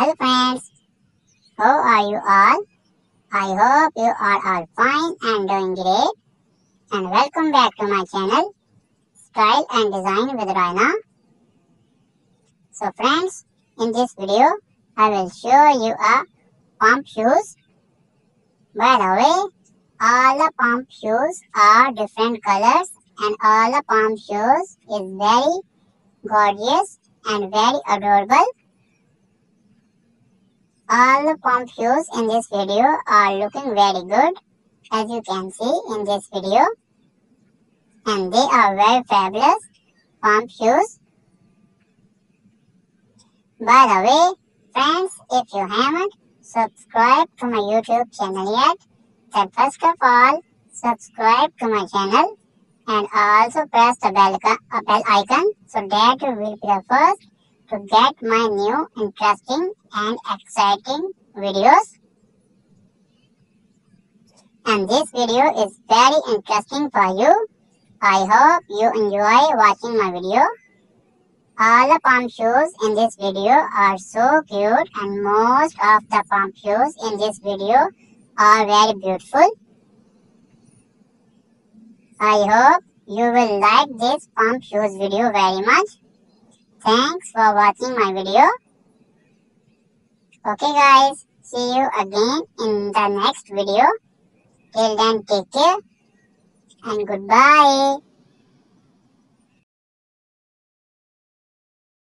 Hello friends, how are you all? I hope you are all fine and doing great. And welcome back to my channel, Style and Design with Raina. So friends, in this video, I will show you a pump shoes. By the way, all the pump shoes are different colors and all the pump shoes is very gorgeous and very adorable. All the pump shoes in this video are looking very good as you can see in this video. And they are very fabulous pump shoes. By the way, friends, if you haven't subscribed to my YouTube channel yet, then first of all, subscribe to my channel and also press the bell, bell icon so that you will be the first to get my new interesting and exciting videos. And this video is very interesting for you. I hope you enjoy watching my video. All the pump shoes in this video are so cute and most of the pump shoes in this video are very beautiful. I hope you will like this pump shoes video very much. Thanks for watching my video. Okay guys, see you again in the next video. Till then take care and goodbye.